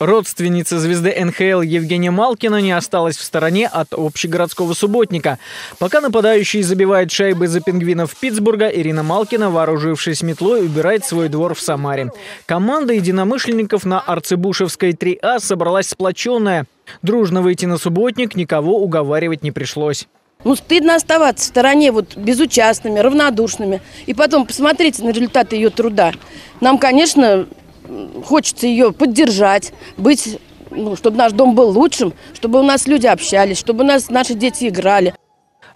Родственница звезды НХЛ Евгения Малкина не осталась в стороне от общегородского субботника. Пока нападающий забивает шайбы за пингвинов Питтсбурга, Ирина Малкина, вооружившись метлой, убирает свой двор в Самаре. Команда единомышленников на Арцебушевской 3А собралась сплоченная. Дружно выйти на субботник никого уговаривать не пришлось. Ну, стыдно оставаться в стороне вот безучастными, равнодушными. И потом посмотрите на результаты ее труда. Нам, конечно, хочется ее поддержать, быть, ну, чтобы наш дом был лучшим, чтобы у нас люди общались, чтобы у нас наши дети играли.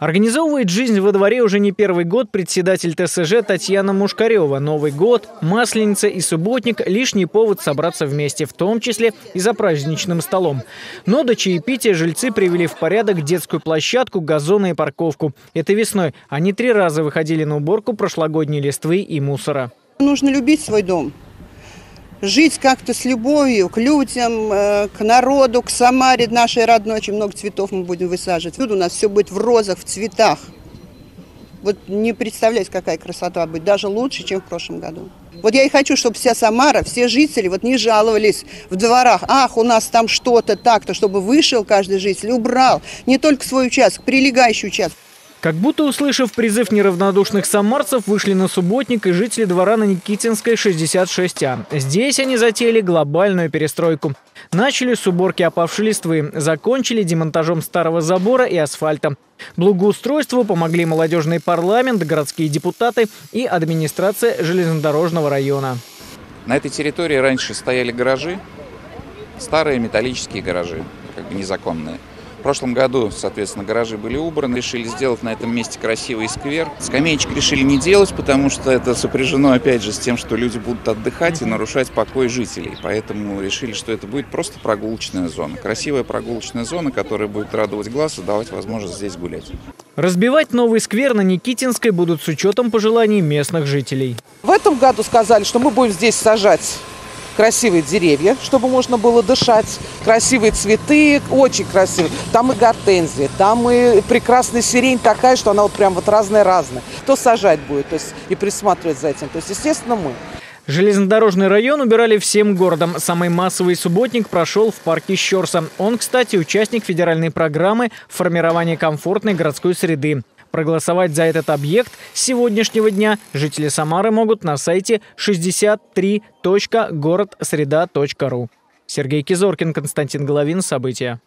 Организовывает жизнь во дворе уже не первый год председатель ТСЖ Татьяна Мушкарева. Новый год, Масленица и Субботник – лишний повод собраться вместе, в том числе и за праздничным столом. Но до чаепития жильцы привели в порядок детскую площадку, газоны и парковку. Это весной. Они три раза выходили на уборку прошлогодней листвы и мусора. Нужно любить свой дом жить как-то с любовью к людям, э, к народу, к Самаре нашей родной. Очень много цветов мы будем высаживать. Тут у нас все будет в розах, в цветах. Вот не представляете, какая красота будет, даже лучше, чем в прошлом году. Вот я и хочу, чтобы вся Самара, все жители вот не жаловались в дворах. Ах, у нас там что-то так-то, чтобы вышел каждый житель, убрал не только свой участок, прилегающий участок. Как будто услышав призыв неравнодушных самарцев, вышли на субботник и жители двора на Никитинской 66А. Здесь они затеяли глобальную перестройку. Начали с уборки опавшей листвы, закончили демонтажом старого забора и асфальта. Благоустройству помогли молодежный парламент, городские депутаты и администрация железнодорожного района. На этой территории раньше стояли гаражи, старые металлические гаражи, как бы незаконные. В прошлом году, соответственно, гаражи были убраны, решили сделать на этом месте красивый сквер. Скамеечек решили не делать, потому что это сопряжено, опять же, с тем, что люди будут отдыхать и нарушать покой жителей. Поэтому решили, что это будет просто прогулочная зона. Красивая прогулочная зона, которая будет радовать глаз и давать возможность здесь гулять. Разбивать новый сквер на Никитинской будут с учетом пожеланий местных жителей. В этом году сказали, что мы будем здесь сажать красивые деревья, чтобы можно было дышать, красивые цветы, очень красивые. Там и гортензии, там и прекрасная сирень такая, что она вот прям вот разная-разная. Кто сажать будет, то есть и присматривать за этим. То есть, естественно, мы. Железнодорожный район убирали всем городом. Самый массовый субботник прошел в парке Щерса. Он, кстати, участник федеральной программы формирования комфортной городской среды. Проголосовать за этот объект с сегодняшнего дня жители Самары могут на сайте 63.городсреда.ру. Сергей Кизоркин, Константин Головин. События.